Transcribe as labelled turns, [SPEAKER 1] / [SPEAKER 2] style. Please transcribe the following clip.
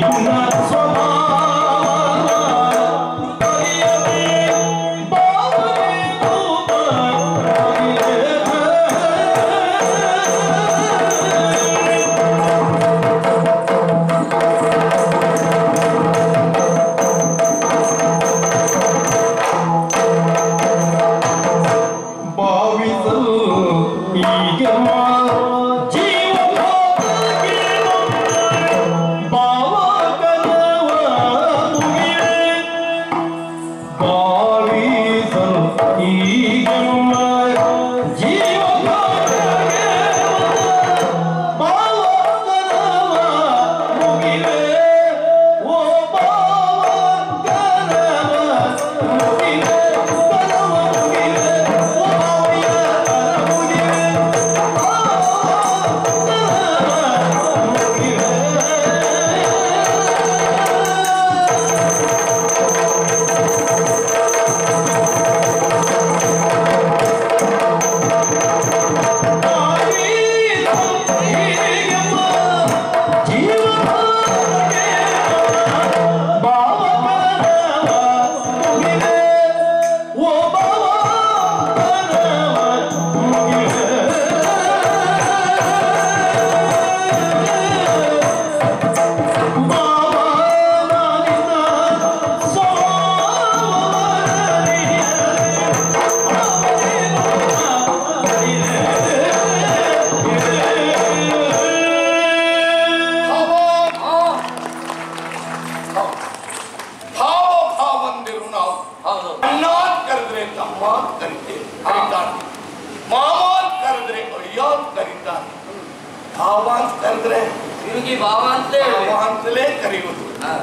[SPEAKER 1] Thank. ಅಂತ ಕರಿತೇವೆ ಕರೀತಾನೆ ಮಾಮ ಅಂತ ಕರೆದ್ರೆ ಅಳಿಯ ಅಂತ ಕರೀತಾನೆ ಭಾವ ಅಂತ ಕರೆದ್ರೆ
[SPEAKER 2] ತಿರುಗಿ ಭಾವ ಅಂತ ಹೇಳಿ
[SPEAKER 1] ಭಾವ ಅಂತಲೇ ಕರೆಯುವುದು
[SPEAKER 2] ಹಾ.